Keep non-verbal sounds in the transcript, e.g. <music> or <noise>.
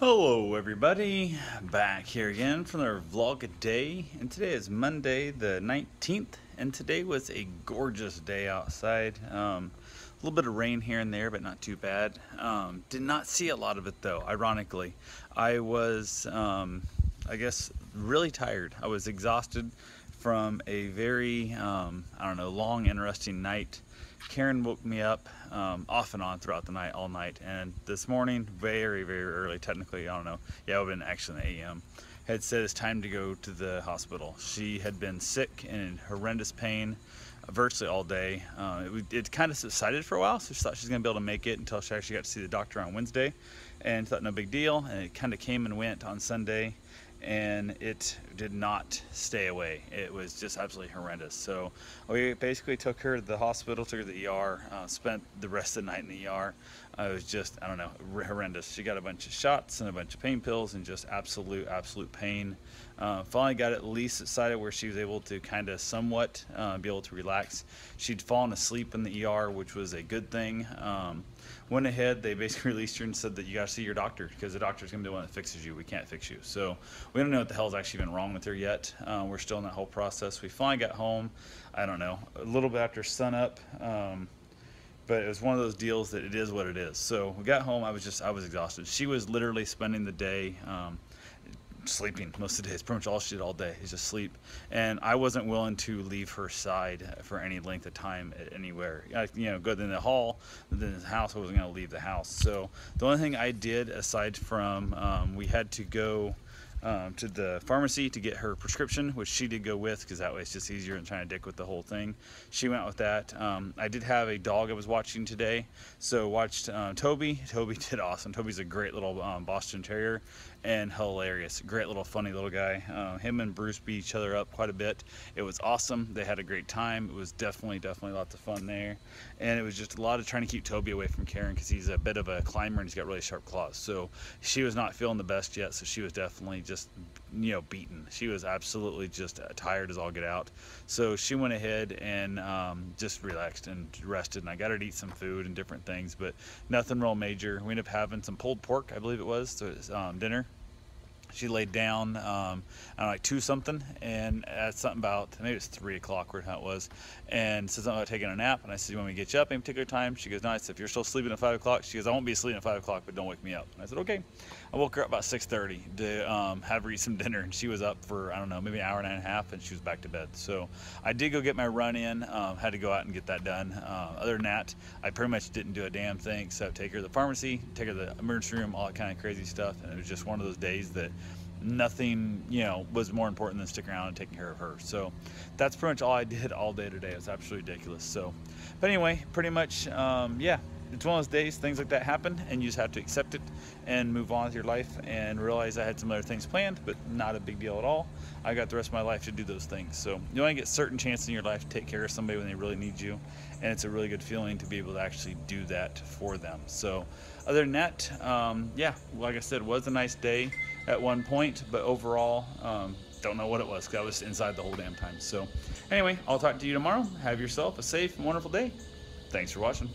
Hello everybody, back here again for another vlog a day, and today is Monday the 19th, and today was a gorgeous day outside. Um, a little bit of rain here and there, but not too bad. Um, did not see a lot of it though, ironically. I was, um, I guess, really tired. I was exhausted from a very, um, I don't know, long, interesting night. Karen woke me up um, off and on throughout the night, all night. And this morning, very, very early, technically, I don't know, yeah, it would have been actually an AM, had said it's time to go to the hospital. She had been sick and in horrendous pain virtually all day. Uh, it, it, kind of subsided for a while, so she thought she was going to be able to make it until she actually got to see the doctor on Wednesday and thought no big deal. And it kind of came and went on Sunday and it did not stay away. It was just absolutely horrendous. So we basically took her to the hospital, took her to the ER, uh, spent the rest of the night in the ER. Uh, it was just, I don't know, horrendous. She got a bunch of shots and a bunch of pain pills and just absolute, absolute pain. Uh, finally got at least decided where she was able to kind of somewhat uh, be able to relax. She'd fallen asleep in the ER, which was a good thing. Um, went ahead, they basically <laughs> released her and said that you got to see your doctor because the doctor's going to be the one that fixes you. We can't fix you. So we don't know what the hell's actually been wrong with her yet. Uh, we're still in that whole process. We finally got home, I don't know, a little bit after sunup. Um, but it was one of those deals that it is what it is. So we got home, I was just, I was exhausted. She was literally spending the day um, sleeping most of the day. It's pretty much all she did all day is just sleep. And I wasn't willing to leave her side for any length of time anywhere. I, you know, go in the hall, then the house, I wasn't going to leave the house. So the only thing I did aside from um, we had to go um, to the pharmacy to get her prescription, which she did go with because that way it's just easier than trying to dick with the whole thing. She went with that. Um, I did have a dog I was watching today, so watched um, Toby. Toby <laughs> did awesome. Toby's a great little um, Boston Terrier and hilarious. Great little funny little guy. Uh, him and Bruce beat each other up quite a bit. It was awesome. They had a great time. It was definitely, definitely lots of fun there. And it was just a lot of trying to keep Toby away from Karen because he's a bit of a climber and he's got really sharp claws. So she was not feeling the best yet. So she was definitely just, you know, beaten. She was absolutely just uh, tired as all get out. So she went ahead and um, just relaxed and rested. And I got her to eat some food and different things, but nothing real major. We ended up having some pulled pork, I believe it was, so, um, dinner she laid down um, I don't know, like two something and at something about maybe it's three o'clock where it was and said something about taking a nap and I said you want me to get you up any particular time? She goes no. I said if you're still sleeping at five o'clock she goes I won't be sleeping at five o'clock but don't wake me up. And I said okay. I woke her up about 6:30 to um, have her eat some <laughs> dinner and she was up for I don't know maybe an hour and a half and she was back to bed. So I did go get my run in um, had to go out and get that done. Uh, other than that I pretty much didn't do a damn thing except take her to the pharmacy take her to the emergency room all that kind of crazy stuff and it was just one of those days that nothing, you know, was more important than sticking around and taking care of her. So that's pretty much all I <laughs> did all day today. It was absolutely ridiculous. So, but anyway, pretty much, um, yeah, it's one of those days, things like that happen, and you just have to accept it and move on with your life and realize I had some other things planned, but not a big deal at all. I got the rest of my life to do those things. So you only get certain chances in your life to take care of somebody when they really need you, and it's a really good feeling to be able to actually do that for them. So other than that, um, yeah, like I said, was a nice day at one point, but overall, um, don't know what it was because I was inside the whole damn time. So, anyway, I'll talk to you tomorrow. Have yourself a safe and wonderful day. Thanks for watching.